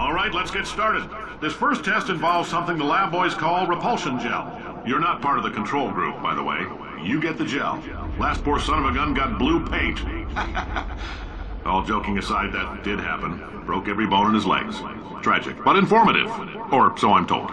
All right, let's get started. This first test involves something the lab boys call repulsion gel. You're not part of the control group, by the way. You get the gel. Last poor son of a gun got blue paint. All joking aside, that did happen. Broke every bone in his legs. Tragic, but informative. Or so I'm told.